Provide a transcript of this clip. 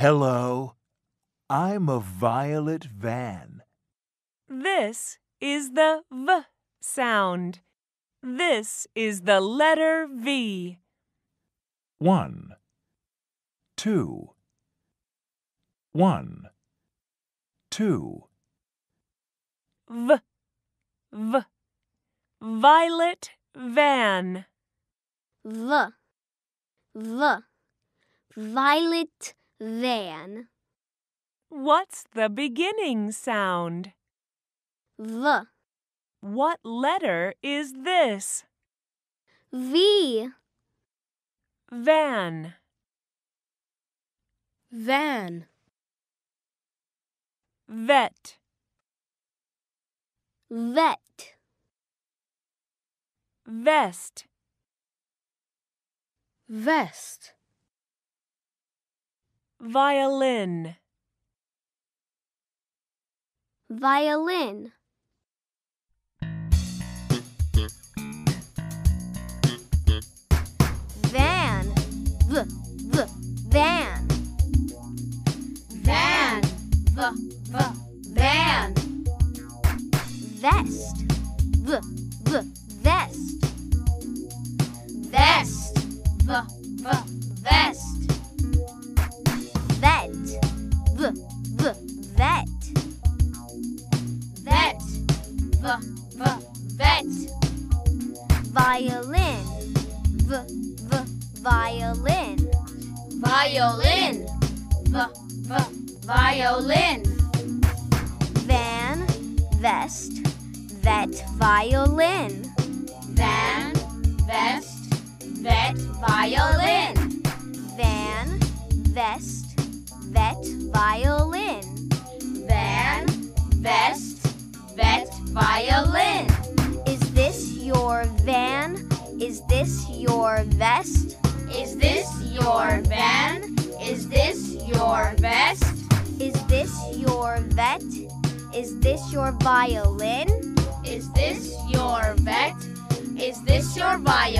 Hello, I'm a violet van. This is the V sound. This is the letter V. One, two, one, two. V, V. Violet van. V. V. Violet van. What's the beginning sound? V. What letter is this? V. Van. Van. Vet. Vet. Vest. Vest. Violin. Violin. Van. V. V. Van. Van. V. V. Van. Vest. V. V. Vest. Violin. V. V. Violin. Violin. V. V. Violin. Van. Vest. Vet. Violin. Van. Vest. Vet. Violin. Van. Vest. Vet. Violin. Van. Vest. Vet. Violin. Vet? Is this your violin? Is this your vet? Is this your violin?